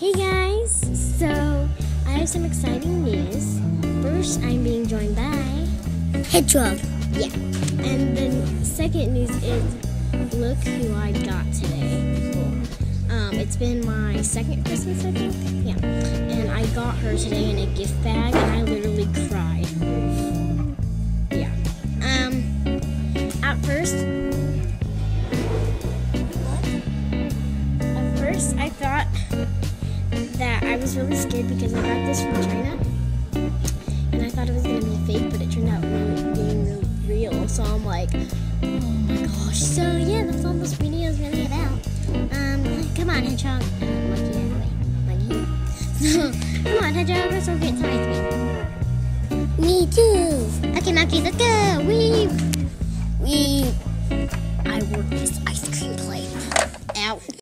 Hey guys! So, I have some exciting news. First, I'm being joined by. Hedgehog. Yeah. And the second news is look who I got today. Um, it's been my second Christmas, I think. Yeah. And I got her today in a gift bag, and I literally cried. Yeah. Um, at first, at first, I thought was really scared because I got this from China, and I thought it was gonna be fake, but it turned out really being really real. So I'm like, oh my gosh. So yeah, that's all this video is really about. Um, come on, hedgehog. Uh, monkey anyway, monkey. Come on, hedgehog. Let's go get cream. Me too. Okay, monkey, let's go. We We I work this ice cream plate. Ow.